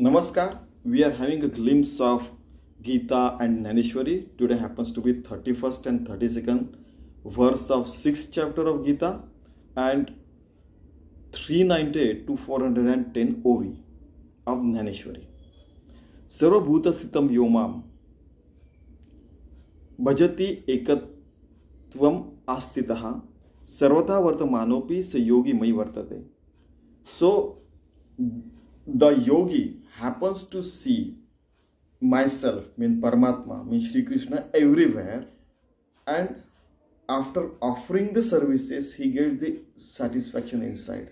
Namaskar. We are having a glimpse of Gita and Naneshwari. Today happens to be 31st and 32nd verse of 6th chapter of Gita and 398 to 410 OV of Naneshwari. सर्वभूतस्थितं यो माँ भजति एकत्वम् आस्थितः सर्वथा वर्तमानोऽपि स योगी मयि वर्तते सो the yogi happens to see myself, mean Paramatma, mean Sri Krishna everywhere, and after offering the services, he gets the satisfaction inside.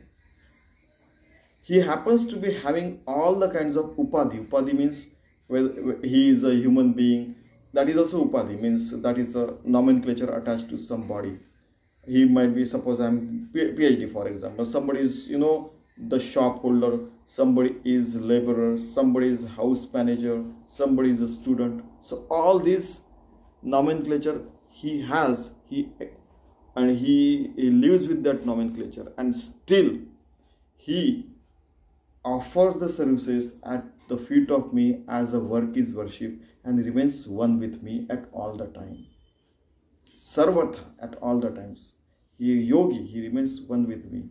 He happens to be having all the kinds of upadhi. Upadhi means whether he is a human being. That is also upadhi, means that is a nomenclature attached to somebody. He might be, suppose I'm PhD, for example. Somebody is, you know, the shop holder somebody is laborer somebody is house manager somebody is a student. So all these nomenclature he has he and he, he lives with that nomenclature. And still he offers the services at the feet of me as a work is worship and remains one with me at all the time. Sarvatha at all the times. He yogi he remains one with me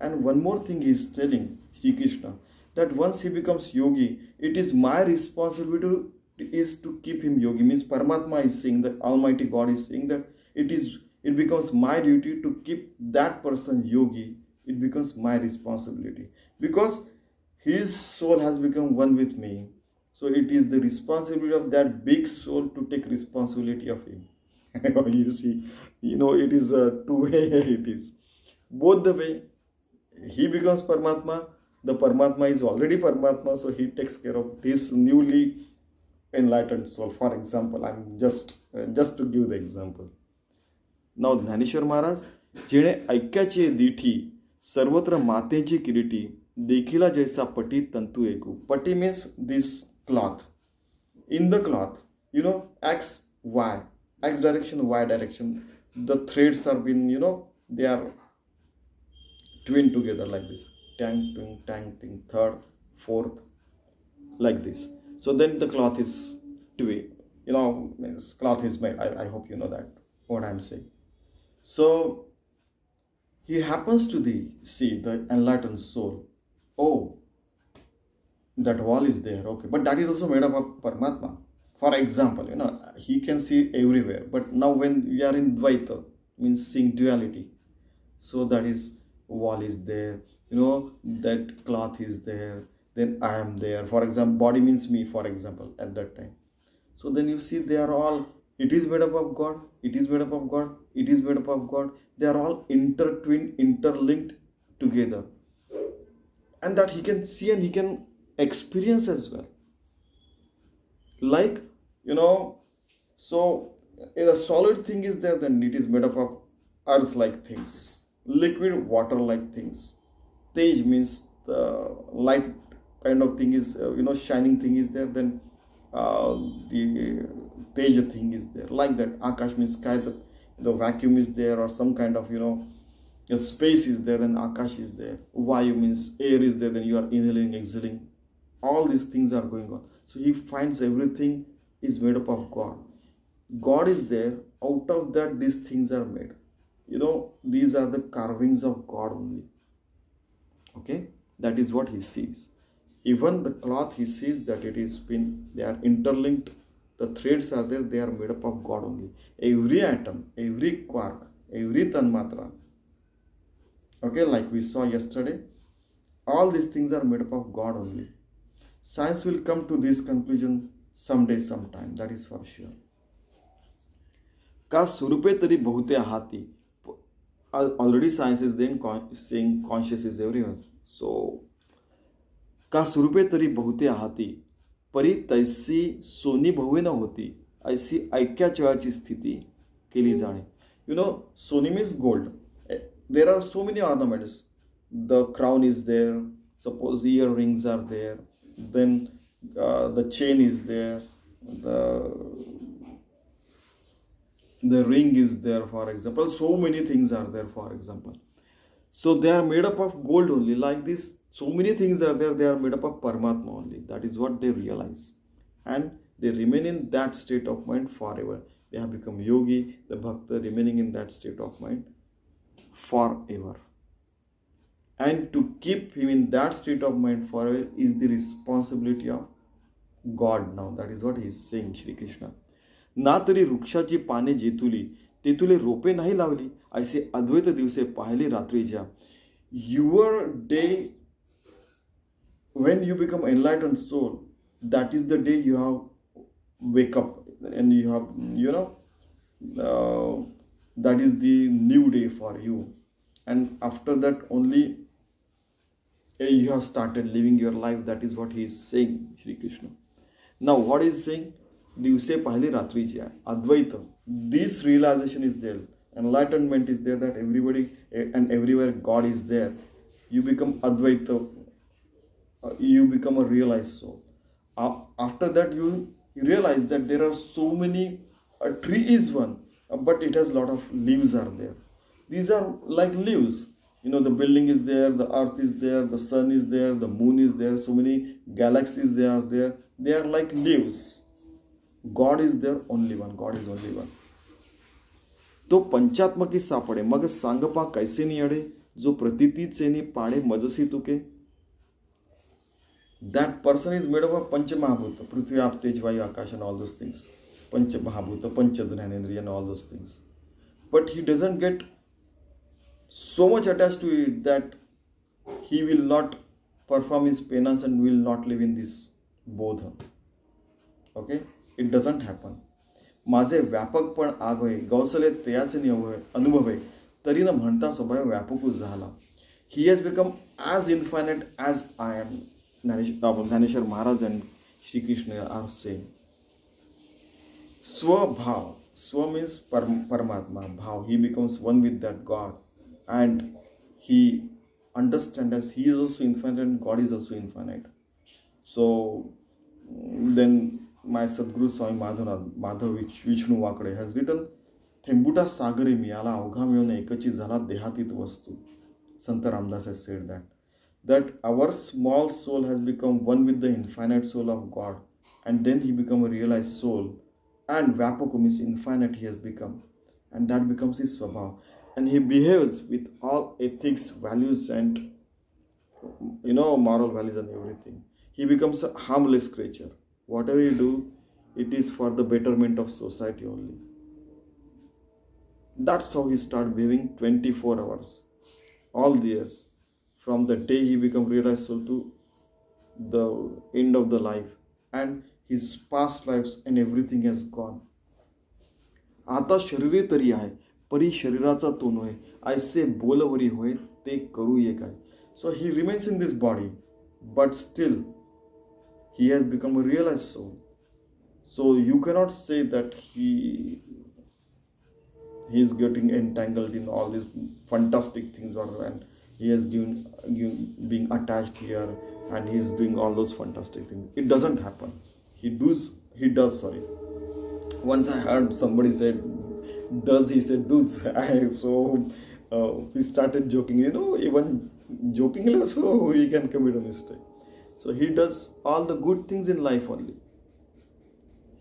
and one more thing he is telling Sri Krishna that once he becomes yogi, it is my responsibility to, is to keep him yogi. Means Paramatma is saying that Almighty God is saying that it is it becomes my duty to keep that person yogi. It becomes my responsibility because his soul has become one with me. So it is the responsibility of that big soul to take responsibility of him. you see, you know, it is a two way. It is both the way he becomes Paramatma, the Paramatma is already Paramatma, so he takes care of this newly enlightened soul. For example, I'm just uh, just to give the example. Now Dnyaneshwar Maharaj जेणे ऐक्याची दिठी सर्वत्र मातेची किरीटी देखिला जैसा पटी तंतु एकू पटी means this cloth in the cloth you know x y x direction y direction the threads are been you know they are twin together like this. Tang twin tang ting third fourth like this. So then the cloth is twin you know means cloth is made. I, I hope you know that what i'm saying. So he happens to the see the enlightened soul. Oh that wall is there. Okay. But that is also made up of paramatma. For example you know he can see everywhere. But now when we are in dvaita means seeing duality. So that is wall is there you know that cloth is there then i am there. For example body means me for example at that time. So then you see they are all it is made up of god it is made up of god it is made up of god. They are all intertwined interlinked together. And that he can see and he can experience as well. Like you know so a solid thing is there then it is made up of earth like things liquid water like things. Tej means the light kind of thing is uh, you know shining thing is there then uh, the tej thing is there. Like that akash means sky the, the vacuum is there or some kind of you know a space is there and akash is there. Vayu means air is there then you are inhaling exhaling. All these things are going on. So he finds everything is made up of god. God is there. Out of that these things are made you know these are the carvings of god only okay that is what he sees even the cloth he sees that it is been they are interlinked the threads are there they are made up of god only every atom every quark every tanmatra okay like we saw yesterday all these things are made up of god only science will come to this conclusion someday sometime that is for sure का स्वरूपे तरी बहुते हाती already science is then saying conscious is everyone. So, का स्वरूपे तरी बहुते आहाती। परी तैसी सोनी भवे न होती। ऐसी ऐक्याचळाची स्थिती केली जाणे। You know soni means gold there are so many ornaments the crown is there suppose earrings are there then the chain is there the the ring is there for example so many things are there for example so they are made up of gold only like this so many things are there, they are made up of Paramatma only. That is what they realize. And they remain in that state of mind forever. They have become yogi, the bhakta remaining in that state of mind forever. And to keep him in that state of mind forever is the responsibility of God now. That is what he is saying, Shri Krishna. ना तरी वृक्षाची पाने जेतुली, तेतुले रोपे नहीं लावली ऐसे अद्वैत दिवसे पाहिले रात्रीच्या. Your day when you become enlight enlighten soul that is the day you have wake up and you have you know that is the new day for you and after that only you have started living your life that is what he is saying Shrikrishna now what is saying दिवसे पाहिले रात्रीची आहे अद्वैत this realization is there enlightenment is there that everybody and everywhere god is there you become advaita uh, you become a realized soul uh, after that you, you realize that there are so many a tree is one uh, but it has a lot of leaves are there these are like leaves you know the building is there the earth is there the sun is there the moon is there so many galaxies they are there they are like leaves God is there only one God is only one तो पंचात्मकी सापडे मग सांगपा कैसे नियडे जो प्रतितीचेने पाडे मजसी तुके। That person is made of a panchamahabhoot. Prithvi, aap, tej vayu, akash and all those things panchamahabhoot panchagyanendriya and all those things but he doesn't get much attach to it that he will not perform is his penance will not not in this bodh okay okay? It doesn't happen माझे व्यापकपण पण गौसले तयाचे नियमय अनुभवे तरी न म्हणता स्वभाव व्यापकच झाला. He has become as infinite as I am Dnyaneshwar Dnyaneshwar Maharaj and Shrikrishna are same swabhav, swa means param, paramatma. Bhav he becomes one with that God and he understand as he is also infinite and god is also infinite. So, then my Sadguru Swami Madhanath Madhavich Vishnu Wakade has written Thembuta Sagare Miyala Avghamyona Ekachi Zala Dehatit Vastu. Santa Ramdas has said that. That our small soul has become one with the infinite soul of God and then he become a realized soul and Vapako is infinite he has become and that becomes his Swabhav and he behaves with all ethics, values and you know moral values and everything. He becomes a harmless creature Whatever you do, it is for the betterment of society only. That's how he started behaving 24 hours, all the years from the day he become realized soul to the end of the life and his past lives and everything has gone आता शरीरे तरी आहे परी शरीराचा तो नव्हे ऐसे बोलवरी होय ते करू ये काय so he remains in this body but still he has become a realized soul. So you cannot say that he he is getting entangled in all these fantastic things or and he has given, given being attached here and he's doing all those fantastic things. It doesn't happen. He does he does sorry. Once i heard somebody said does he said does. I, so uh, he started joking. You know even jokingly also he can commit a mistake so he does all the good things in life only.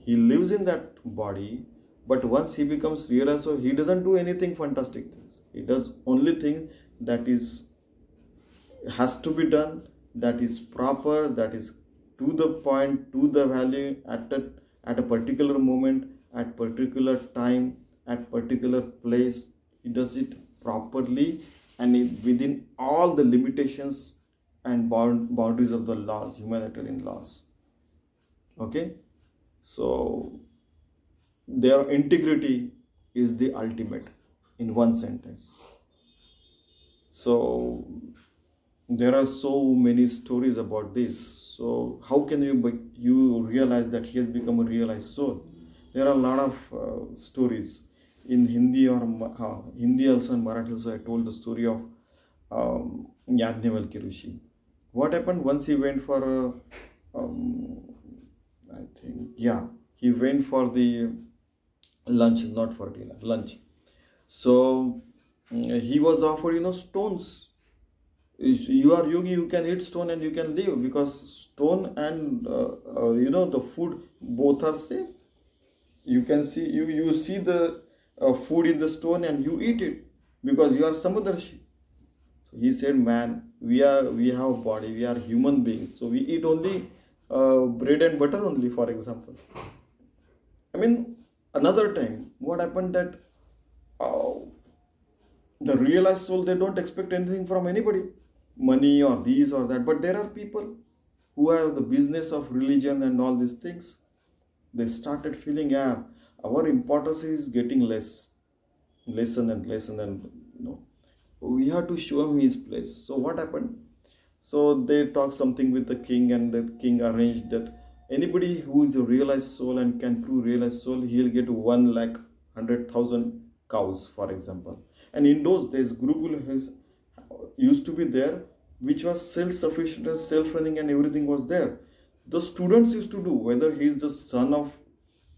He lives in that body but once he becomes realized so he doesn't do anything fantastic things. He does only thing that is has to be done that is proper that is to the point to the value at a, at a particular moment at particular time at particular place. He does it properly and within all the limitations and bound, boundaries of the laws humanitarian laws. Okay? So their integrity is the ultimate in one sentence. So there are so many stories about this. So how can you you realize that he has become a realized soul? There are a lot of uh, stories. In hindi or uh, hindi also and marathi also i told the story of um, Yajnavalkya what happened once he went for a, um, i think yeah he went for the lunch not for dinner lunch. So mm, he was offered you know stones. You are yogi you can eat stone and you can live because stone and uh, uh, you know the food both are same you can see you you see the uh, food in the stone and you eat it because you are samadarshi so he said man we are we have body we are human beings so we eat only uh, bread and butter only for example. I mean another time what happened that uh, the realized soul they don't expect anything from anybody money or these or that but there are people who have the business of religion and all these things they started feeling yeah our importance is getting less lesson and lesson and you know we have to show him his place. So what happened? So they talked something with the king and the king arranged that anybody who is a realized soul and can prove realized soul he'll get one lakh hundred thousand cows for example. And in those days gurukul has used to be there which was self-sufficient and self-running and everything was there. The students used to do whether he is the son of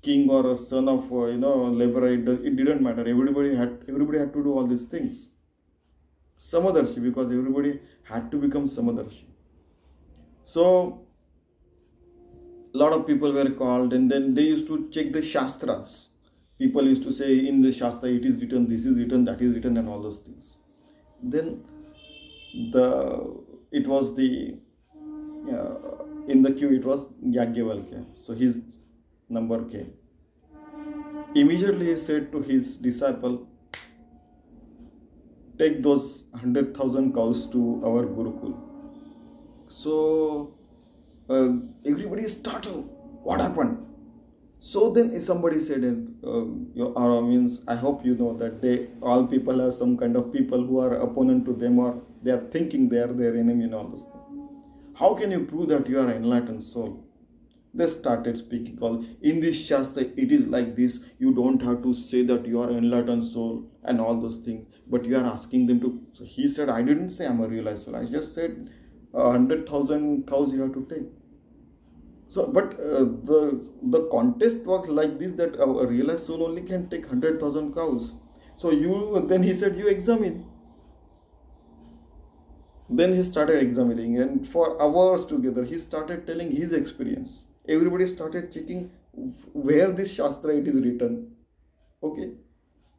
king or a son of uh, you know laborer it, it didn't matter. Everybody had everybody had to do all these things samadarshi because everybody had to become samadarshi so a lot of people were called and then they used to check the shastras people used to say in the shastra it is written this is written that is written and all those things then the it was the uh, in the queue it was Yagyavalkya. So his number came. Immediately he said to his disciple, take those hundred thousand cows to our Gurukul. So uh, everybody startled. What happened? So then somebody said, uh, your, means I hope you know that they all people are some kind of people who are opponent to them or they are thinking they are their enemy and all those things. How can you prove that you are enlightened soul? They started speaking all in this Shastra, it is like this. You don't have to say that you are enlightened soul and all those things, but you are asking them to. So he said, I didn't say I'm a realized soul. I just said a hundred thousand cows you have to take. So, but uh, the the contest was like this that a realized soul only can take hundred thousand cows. So you then he said you examine then he started examining and for hours together he started telling his experience everybody started checking where this shastra it is written. Okay?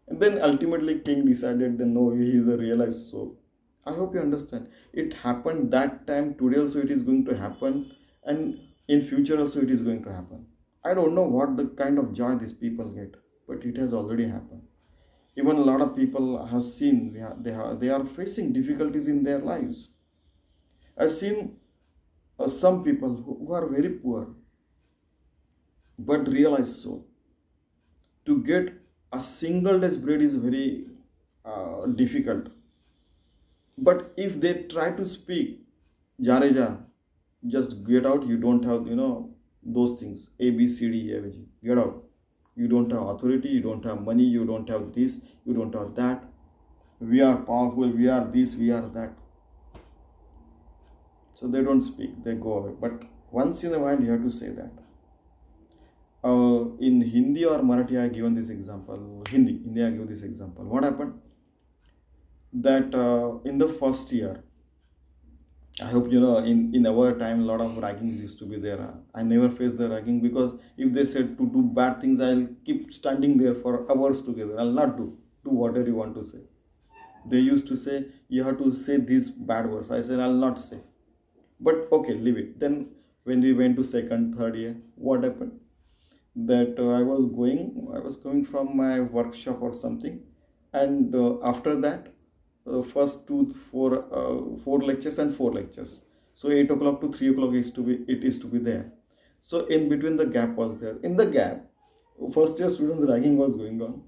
And then ultimately king decided that no he is a realized soul. I hope you understand. It happened that time today also it is going to happen and in future also it is going to happen. I don't know what the kind of joy these people get but it has already happened. Even a lot of people have seen they are, they are facing difficulties in their lives. I've seen uh, some people who, who, are very poor but realize so. To get a single day's bread is very uh, difficult. But if they try to speak jareja just get out. You don't have you know those things a b c d e f g. Get out. You don't have authority. You don't have money. You don't have this. You don't have that. We are powerful. We are this. We are that. So they don't speak. They go away. But once in a while you have to say that uh, in hindi or marathi i given this example hindi hindi i give this example what happened that uh, in the first year I hope you know in, in our time a lot of raggings used to be there. I never faced the ragging because if they said to do bad things, I'll keep standing there for hours together. I'll not do. Do whatever you want to say. They used to say you have to say these bad words. I said I'll not say. But okay, leave it. Then when we went to second, third year, what happened? That uh, I was going, I was coming from my workshop or something, and uh, after that uh, first two four uh, four lectures and four lectures. So 8 o'clock to 3 o'clock is to be it is to be there. So in between the gap was there. In the gap first year students ragging was going on.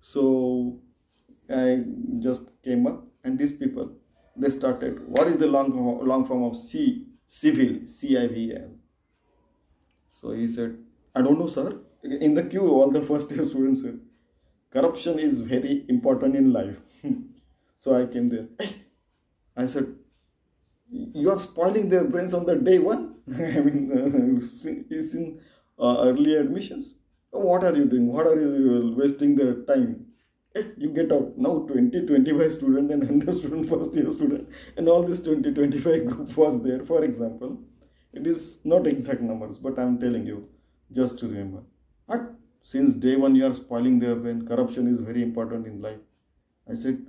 So i just came up and these people they started what is the long long form of c civil c-i-v-l so he said i don't know sir in the queue all the first year students said corruption is very important in life So I came there. I said, you are spoiling their brains on the day one. I mean, it's in uh, early admissions. What are you doing? What are you wasting their time? Eh, you get out now 20 25 student and 100 student first year student and all this 20 25 group was there for example it is not exact numbers but i'm telling you just to remember. But since day one you are spoiling their brain corruption is very important in life. I said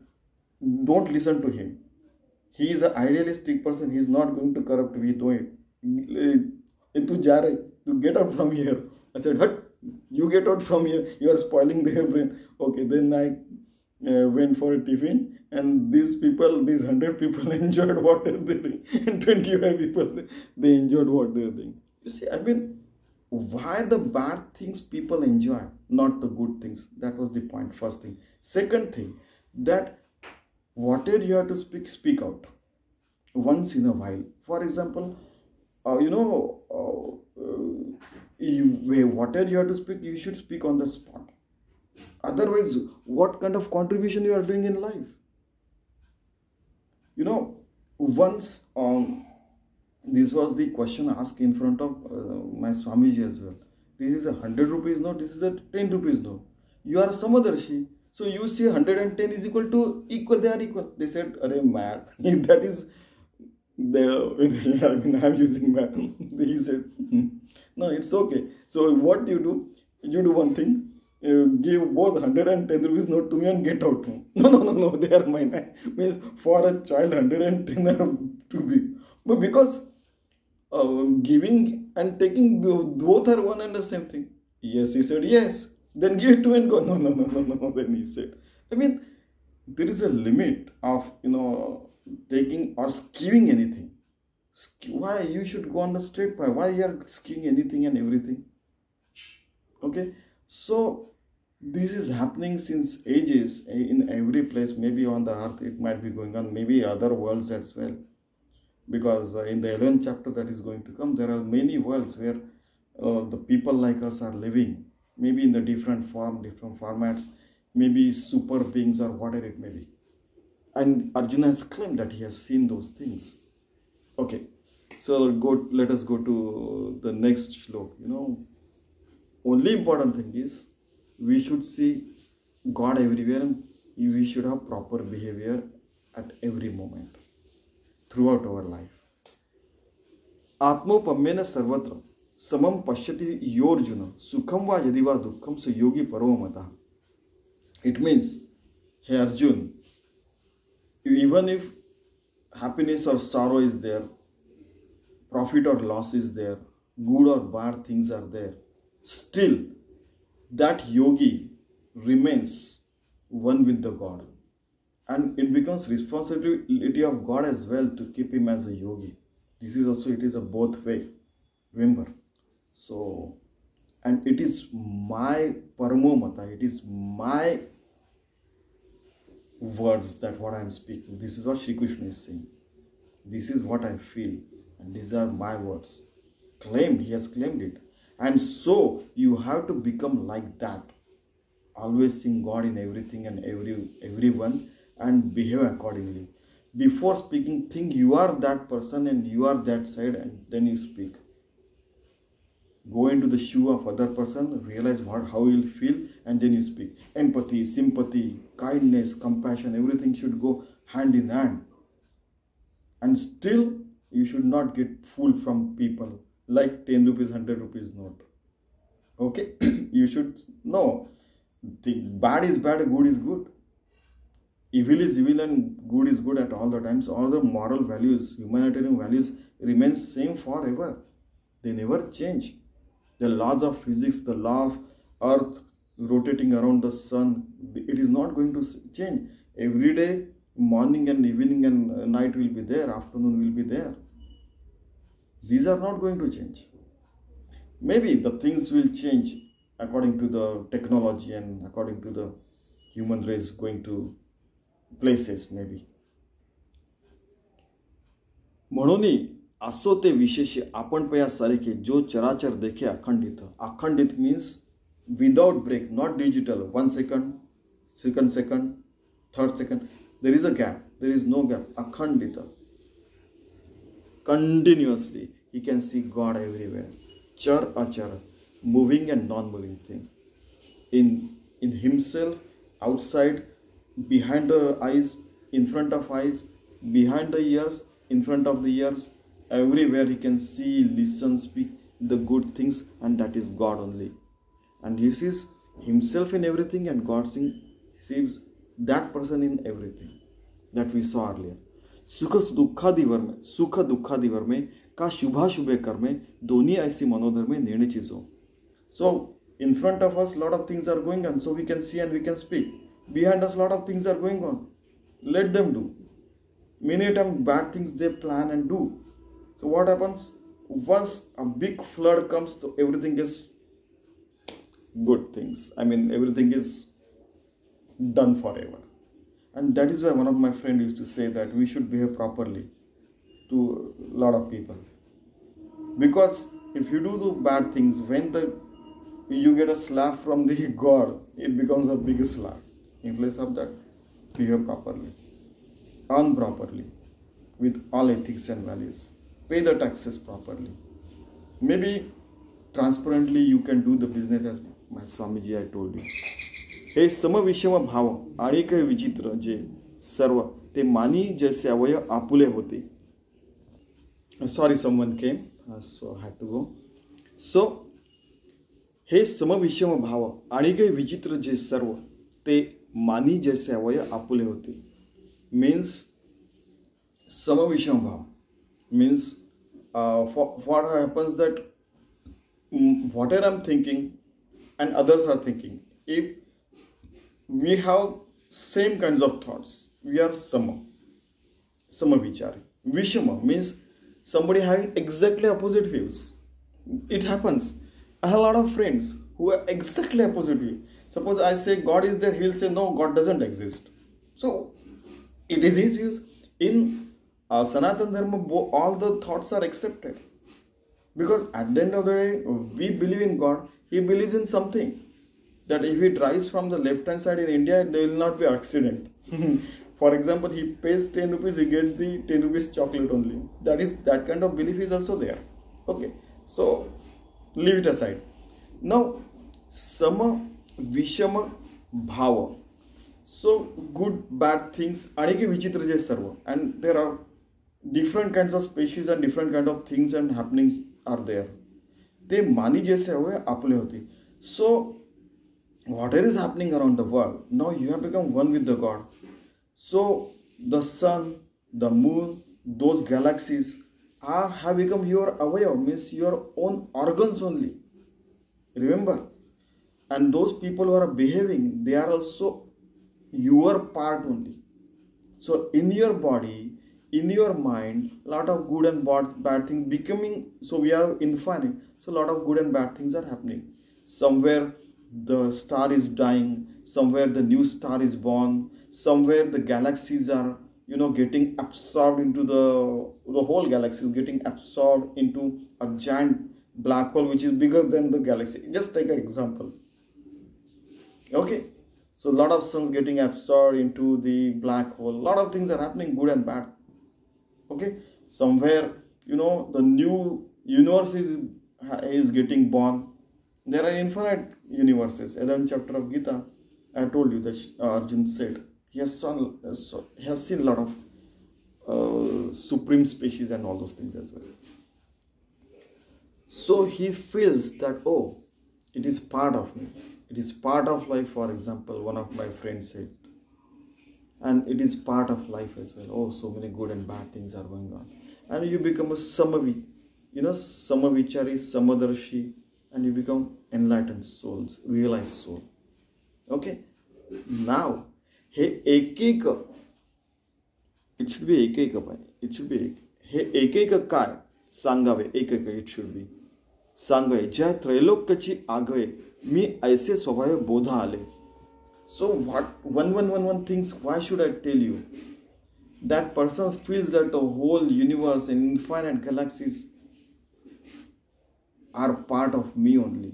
don't listen to him. He is an idealistic person. He is not going to corrupt. We know it. Ja to get out from here. I said hut you get out from here. You are spoiling their brain. Okay then i uh, went for a tiffin and these people these 100 people enjoyed what they're doing and 25 people they enjoyed what they're doing. You see i mean why the bad things people enjoy not the good things that was the point first thing second thing that whatever you have to speak speak out once in a while for example uh, you know uh, uh, you, whatever you have to speak, you should speak on the spot. Otherwise, what kind of contribution you are doing in life? You know, once um, this was the question asked in front of uh, my Swamiji as well. This is a hundred rupees note. This is a ten rupees note. You are Samadarshi. So you see 110 is equal to equal, they are equal. They said, Are mad? that is the I mean I'm using mad. he said, no, it's okay. So what you do? You do one thing. You give both 110 rupees note to me and get out. No, no, no, no. They are mine. Means for a child, 110 are too big. But because uh, giving and taking both are one and the same thing. Yes, he said yes. Then give it to and go. No, no, no, no, no, no. Then he said. I mean, there is a limit of you know taking or skewing anything why you should go on the straight path why you are skiing anything and everything okay so this is happening since ages in every place maybe on the earth it might be going on maybe other worlds as well because in the 11th chapter that is going to come there are many worlds where uh, the people like us are living. Maybe in the different form different formats. Maybe super beings or whatever it may be. And arjuna has claimed that he has seen those things. Okay, so go. Let us go to the next shlok. You know, only important thing is we should see God everywhere and we should have proper behavior at every moment throughout our life. आत्मोपम्येन सर्वत्र समम पश्यति योर्जुन सुखम वा यदि वा दुखम स योगी परमता it means hey arjun even if happiness or sorrow is there, profit or loss is there, good or bad things are there, still that yogi remains one with the God. And it becomes responsibility of God as well to keep him as a yogi. This is also, it is a both way. Remember. So, and it is my paramomata, it is my words that what I am speaking. This is what Shri Krishna is saying. This is what I feel, and these are my words. Claimed, he has claimed it. And so you have to become like that. Always seeing God in everything and every everyone and behave accordingly. Before speaking, think you are that person and you are that side, and then you speak. Go into the shoe of other person realize what how you'll feel and then you speak. Empathy sympathy kindness compassion everything should go hand in hand. And still you should not get fooled from people like 10 rupees 100 rupees note. Okay? You should know the bad is bad good is good evil is evil and good is good at all the times all the moral values humanitarian values remain same forever they never change the laws of physics, the law of earth rotating around the sun, it is not going to change. Every day, morning and evening and uh, night will be there, afternoon will be there. These are not going to change. Maybe the things will change according to the technology and according to the human race going to places may be असो ते विशेष आपण के जो चराचर देखे अखंडित. Akhandit means without break not digital one second second second third second there is a gap there is no gap akhandit. Continuously you can see God everywhere char achar moving and non moving thing in in himself outside behind the eyes in front of eyes behind the ears in front of the ears everywhere he can see listen speak the good things and that is god only and he sees himself in everything and god sees that person in everything that we saw earlier सुख दुखादिवर में सुख दुखादिवर में का शुभाशुभे कर में दोनों ऐसी मनोधर में निर्णय चीजों सो in front of us lot of things are going on so we can see and we can speak behind us lot of things are going on. Let them do. Many times bad things they plan and do. So what happens? Once a big flood comes to everything is good things. I mean everything is done forever. And that is why one of my friends used to say that we should behave properly to a lot of people. Because if you do the bad things when the you get a slap from the god it becomes a big slap in place of that behave properly earn properly with all ethics and values pay the taxes properly maybe transparently you can do the business as my swamiji i told you हे समविषम भाव आणि काही विचित्र जे सर्व ते मानी जैसे अवय आपुले होते sorry someone came so had to go so हे समविषम भाव आणि काही विचित्र जे सर्व ते मानी जैसे अवय आपुले होते मीन्स समविषम भाव means what happens that whatever I'm thinking and others are thinking, if we have same kinds of thoughts, we are sama. Sama vichari. Vishama means somebody having exactly opposite views. It happens. I have a lot of friends who are exactly opposite view. Suppose I say God is there, he'll say no, God doesn't exist. So it is his views. In uh, Sanatan Dharma, all the thoughts are accepted. Because at the end of the day, we believe in God, he believes in something. That if he drives from the left hand side in India, there will not be accident. For example, he pays 10 rupees, he gets the 10 rupees chocolate only. That is that kind of belief is also there. Okay. So leave it aside. Now, sama विषम भाव. So good bad things आणि की विचित्र जे सर्व. And there are different kinds of species and different kind of things and happenings are there ते मानी जैसे हुए आपले होते. So whatever is happening around the world now you have become one with the God so the sun the moon those galaxies are have become your avayav means your own organs only remember and those people who are behaving, they are also your part only. So in your body, in your mind, lot of good and bad, bad things becoming. So we are infinite. So lot of good and bad things are happening. Somewhere the star is dying. Somewhere the new star is born. Somewhere the galaxies are you know getting absorbed into the the whole galaxy is getting absorbed into a giant black hole which is bigger than the galaxy just take an example okay. So a lot of suns getting absorbed into the black hole. A lot of things are happening good and bad. Okay. Somewhere you know the new universe is is getting born. There are infinite universes. 11th chapter of gita i told you that uh, arjun said he has, saw, he has seen a lot of uh, supreme species and all those things as well. So he feels that oh it is part of me it is part of life for example one of my friends said and it is part of life as well oh so many good and bad things are going on and you become a samavi you know samavichari samadarshi and you become enlightened souls realized soul okay now हे एक एक it should B एक एक पाय it should B एक हे एक एक काय सांगावे एक एक इट शुड बी सांगय ज्या त्रैलोक्याची आगय मी ऐसे स्वभाव बोधा आले so what one one one one things why should I tell you that person feels that the whole universe and infinite galaxies are part of me only.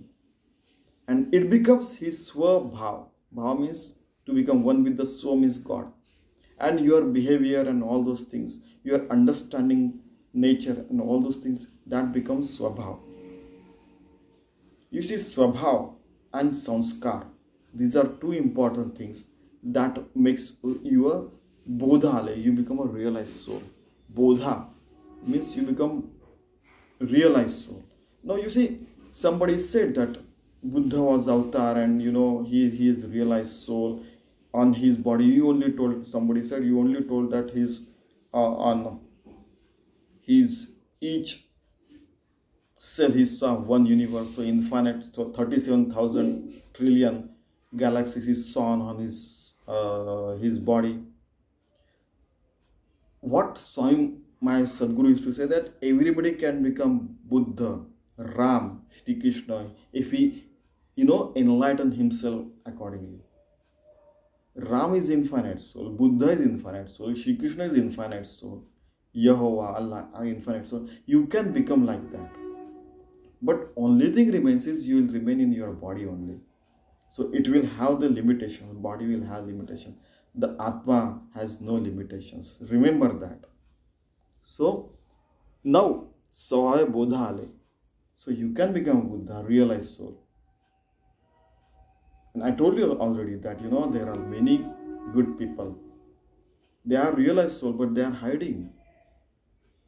And it becomes his swabhav. Bhav means to become one with the Swam is God. And your behavior and all those things, your understanding nature and all those things, that becomes Swabhav. You see, Swabhav and Sanskar, these are two important things that makes you a bodhale. You become a realized soul. Bodha means you become realized soul. Now you see somebody said that buddha was avatar and you know he, he is realized soul on his body. You only told somebody said you only told that he's uh, on his each cell he saw one universe so infinite so 37000 trillion galaxies is saw on his uh, his body what Swami my Sadguru used to say that everybody can become Buddha, Ram, Shri Krishna if he, you know, enlighten himself accordingly. Ram is infinite soul, Buddha is infinite soul, Shri Krishna is infinite soul, Yehovah, Allah are infinite soul. You can become like that. But only thing remains is you will remain in your body only. So it will have the limitations, body will have limitation. The Atma has no limitations. Remember that. So now Savaya Bodha Ale. So you can become Buddha, realized soul. And I told you already that you know there are many good people. They are realized soul, but they are hiding.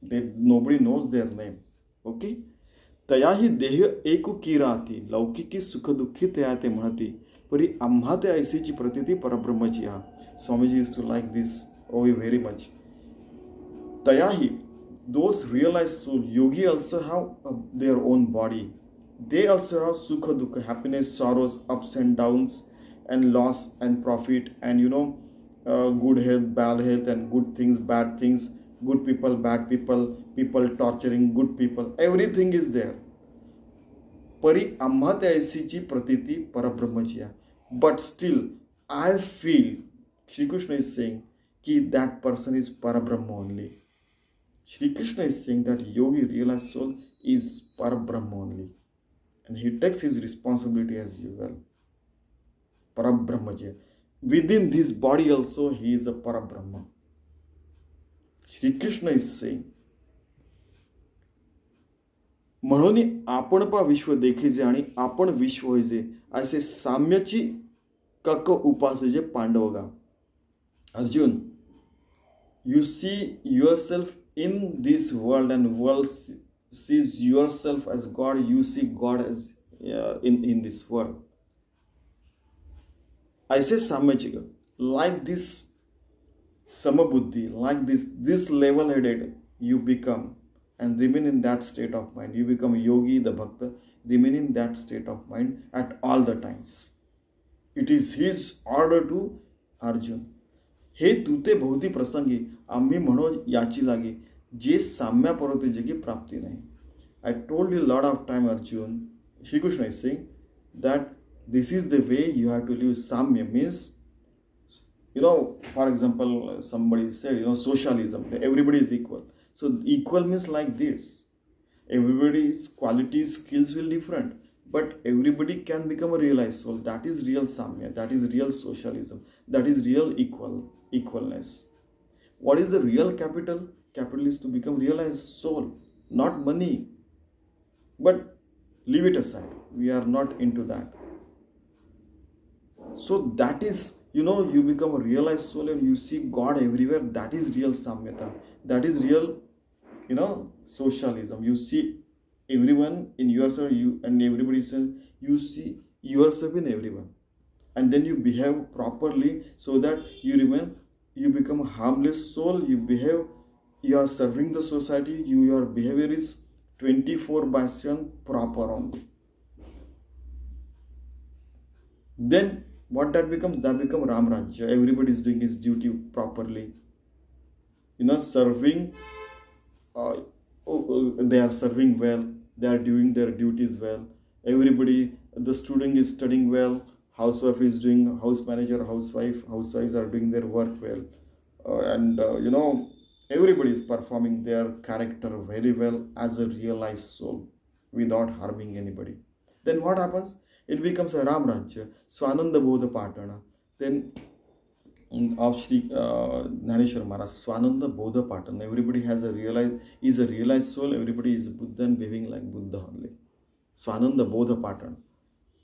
They nobody knows their name. Okay? तया ही देह एक की लौकिक लौकिकी सुख दुखी तया ते महती, परी आम्हा ते ऐसीची प्रतिती परब्रह्मची हा. Swamiji is to like this oh we very much तयाही those realised soul yogi also have their own body they also have sukh dukh happiness sorrows ups and downs and loss and profit and you know good health bad health and good things bad things good people, bad people, people torturing good people. Everything is there. परी आम्हा त्या ऐसीची प्रतीती परब्रह्मची आहे but still I feel Shrikrishna is saying की that person is परब्रह्म only Shri Krishna is saying that yogi realized soul is Parabrahma only. And he takes his responsibility as well. Parabrahmaja. Within this body also he is a Parabrahma. Shri Krishna is say म्हणून आपण पा विश्व देखेजे आणि आपण विश्व होयचे असे साम्यची कक्क उपासाचे पांडवगा Arjun you see yourself in this world and world sees yourself as God you see God as in in this world ऐसे साम्यची like this Samabuddhi, like this, this level headed, you become and remain in that state of mind. You become yogi, the bhakta, remain in that state of mind at all the times. It is his order to Arjun. हे तुते भोवती प्रसंगी आम्ही म्हणो याची लागे जे साम्या पर्वती जगी प्राप्ती नाही I told you lot of time Arjun Shrikrishna is saying that this is the way you have to live samya means you know for example somebody said you know socialism everybody is equal. So equal means like this. Everybody's qualities skills will different but everybody can become a realized soul that is real samya that is real socialism that is real equal equalness. What is the real capital? Capital is to become realized soul not money. But leave it aside we are not into that. So that is you know you become a realized soul and you see god everywhere. That is real samyata. That is real you know socialism. You see everyone in yourself you and everybody says you see yourself in everyone. And then you behave properly so that you remain you become a harmless soul. You behave you are serving the society. You your behavior is 24 by 7 proper only. Then what that becomes that become ram rajya. Everybody is doing his duty properly. You know serving uh, oh, oh, they are serving well. They are doing their duties well. Everybody the student is studying well. Housewife is doing house manager housewife housewives are doing their work well. Uh, and uh, you know everybody is performing their character very well as a realized soul without harming anybody. Then what happens it becomes a ram rajya swananda bodha patana then mm, of Shri uh, Dnyaneshwar Maharaj, Swananda Bodha Patan. Everybody has a realized is a realized soul. Everybody is Buddha and behaving like Buddha only. Swananda Bodha Patan.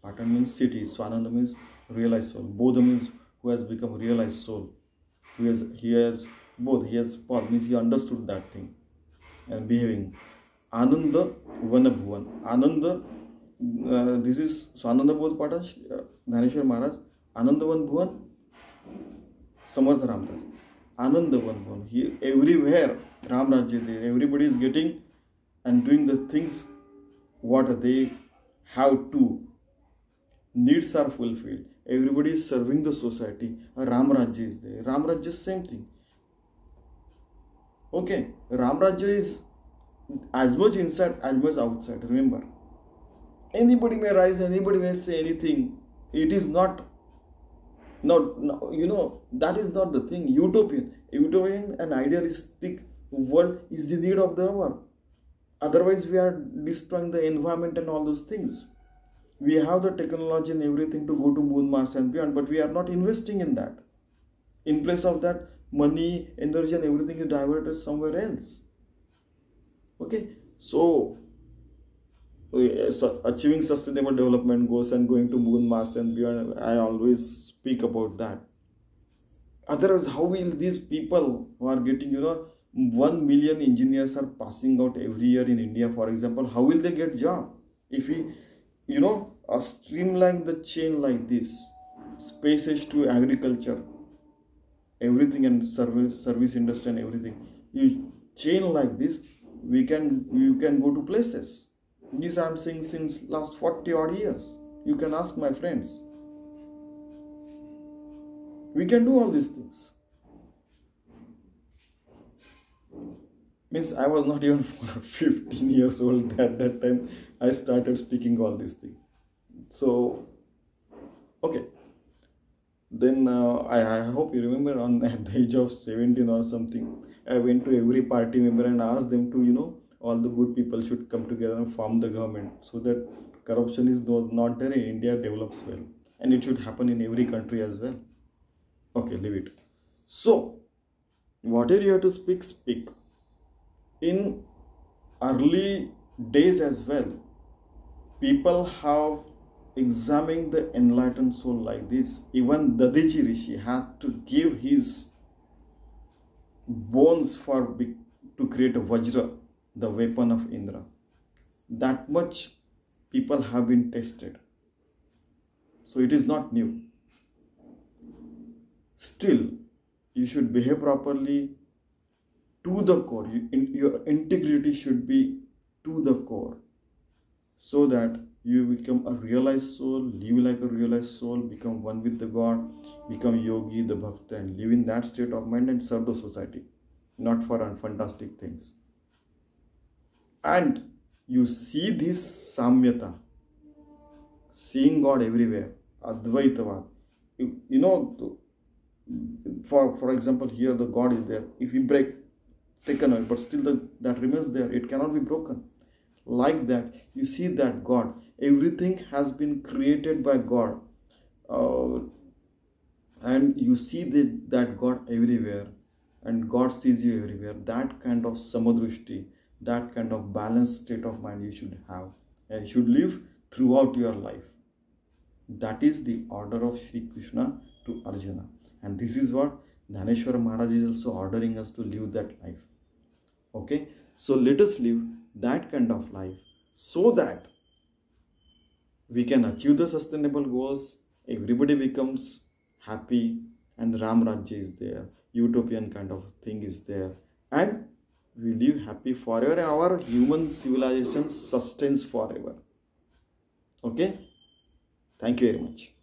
Patan means city. Swananda means realized soul. Bodha means who has become realized soul. Who has he has both he has paused means he understood that thing and behaving. Ananda Vanabhuvan. Ananda uh, this is so Ananda both Pata uh, Dnyaneshwar Maharaj. Ananda Vanabhuvan Samartha Ramdas. Ananda Vanabhuvan. He everywhere Ram Rajya there. Everybody is getting and doing the things what they have to. Needs are fulfilled. Everybody is serving the society. A Ram Rajya is there. Ram Rajya is same thing. Okay, Ram Rajya is as much inside as much outside. Remember, anybody may rise, anybody may say anything. It is not. No, no, you know that is not the thing. Utopian, utopian, and idealistic world is the need of the hour. Otherwise, we are destroying the environment and all those things. We have the technology and everything to go to moon, Mars, and beyond, but we are not investing in that. In place of that, money, energy, and everything is diverted somewhere else. Okay, so achieving sustainable development goals and going to moon, Mars, and beyond, I always speak about that. Otherwise, how will these people who are getting, you know, 1 million engineers are passing out every year in India, for example, how will they get job? If we, you know, uh, streamline the chain like this, spaces to agriculture, everything and service service industry and everything, you chain like this, we can you can go to places. This I'm saying since last 40 odd years. You can ask my friends. We can do all these things. means I was not even 15 years old at that time. I started speaking all these things. So, okay. Then uh, I, I hope you remember on at the age of 17 or something, I went to every party member and asked them to, you know, all the good people should come together and form the government so that corruption is not there in India develops well. And it should happen in every country as well. Okay, leave it. So, whatever you have to speak, speak in early days as well, people have examined the enlightened soul like this. Even Dadhichi Rishi had to give his bones for to create a Vajra, the weapon of Indra. That much people have been tested. So it is not new. Still, you should behave properly, to the core. You, in, your integrity should be to the core so that you become a realized soul, live like a realized soul, become one with the God, become yogi, the bhakta, and live in that state of mind and serve the society, not for fantastic things. And you see this samyata, seeing God everywhere, Advaitavad. You, you know, for for example, here the God is there. If you break taken away, but still the, that remains there. It cannot be broken. Like that, you see that God, everything has been created by God. Uh, and you see that, that God everywhere and God sees you everywhere. That kind of samadrushti, that kind of balanced state of mind you should have and you should live throughout your life. That is the order of Sri Krishna to Arjuna. And this is what Dnyaneshwar Maharaj is also ordering us to live that life okay so let us live that kind of life so that we can achieve the sustainable goals everybody becomes happy and ram rajya is there utopian kind of thing is there and we live happy forever our human civilization sustains forever. Okay? Thank you very much